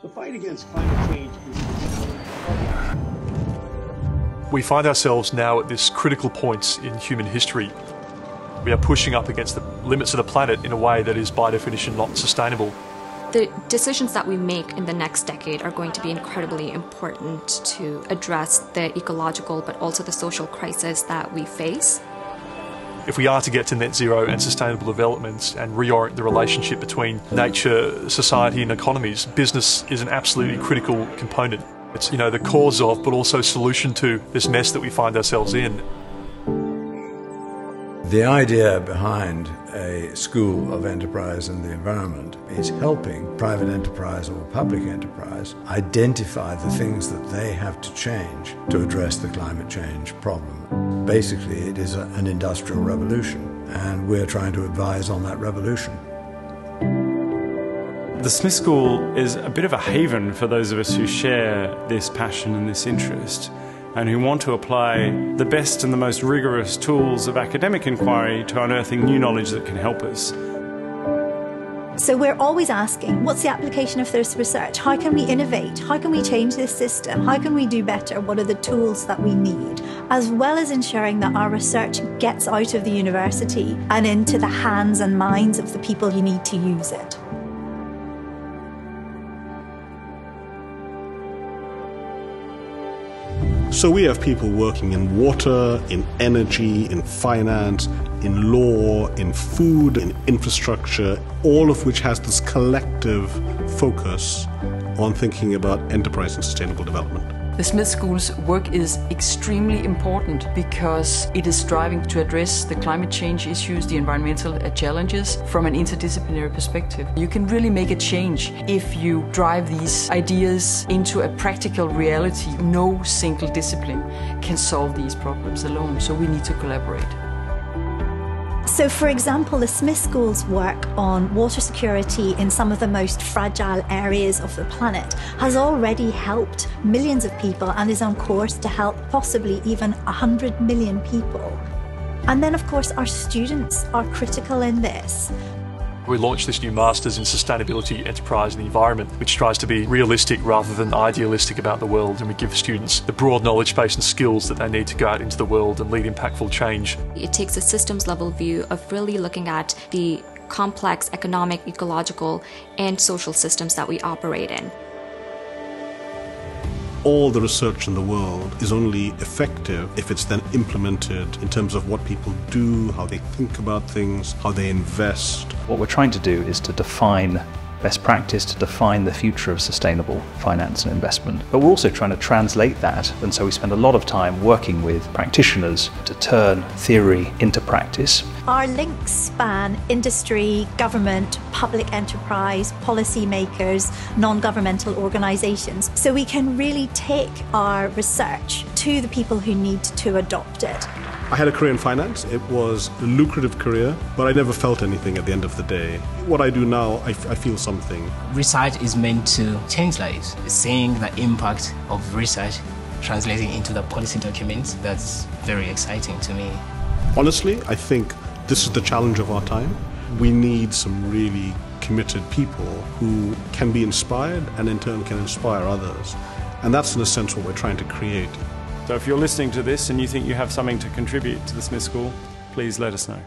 The fight against climate change is. We find ourselves now at this critical point in human history. We are pushing up against the limits of the planet in a way that is, by definition, not sustainable. The decisions that we make in the next decade are going to be incredibly important to address the ecological but also the social crisis that we face. If we are to get to net zero and sustainable development and reorient the relationship between nature, society, and economies, business is an absolutely critical component. It's you know the cause of, but also solution to this mess that we find ourselves in. The idea behind a school of enterprise and the environment is helping private enterprise or public enterprise identify the things that they have to change to address the climate change problem. Basically, it is a, an industrial revolution, and we're trying to advise on that revolution. The Smith School is a bit of a haven for those of us who share this passion and this interest and who want to apply the best and the most rigorous tools of academic inquiry to unearthing new knowledge that can help us. So we're always asking, what's the application of this research? How can we innovate? How can we change this system? How can we do better? What are the tools that we need? As well as ensuring that our research gets out of the university and into the hands and minds of the people who need to use it. So we have people working in water, in energy, in finance, in law, in food, in infrastructure, all of which has this collective focus on thinking about enterprise and sustainable development. The Smith School's work is extremely important because it is striving to address the climate change issues, the environmental uh, challenges from an interdisciplinary perspective. You can really make a change if you drive these ideas into a practical reality. No single discipline can solve these problems alone, so we need to collaborate. So, for example, the Smith School's work on water security in some of the most fragile areas of the planet has already helped millions of people and is on course to help possibly even 100 million people. And then, of course, our students are critical in this. We launched this new Masters in Sustainability, Enterprise and the Environment, which tries to be realistic rather than idealistic about the world, and we give students the broad knowledge base and skills that they need to go out into the world and lead impactful change. It takes a systems level view of really looking at the complex economic, ecological, and social systems that we operate in all the research in the world is only effective if it's then implemented in terms of what people do, how they think about things, how they invest. What we're trying to do is to define best practice to define the future of sustainable finance and investment. But we're also trying to translate that, and so we spend a lot of time working with practitioners to turn theory into practice. Our links span industry, government, public enterprise, policymakers, non governmental organisations, so we can really take our research to the people who need to adopt it. I had a career in finance. It was a lucrative career, but I never felt anything at the end of the day. What I do now, I, feel something. Research is meant to change lives. Seeing the impact of research translating into the policy documents, that's very exciting to me. Honestly, I think this is the challenge of our time. We need some really committed people who can be inspired and in turn can inspire others. And that's in a sense what we're trying to create. So if you're listening to this and you think you have something to contribute to the Smith School, please let us know.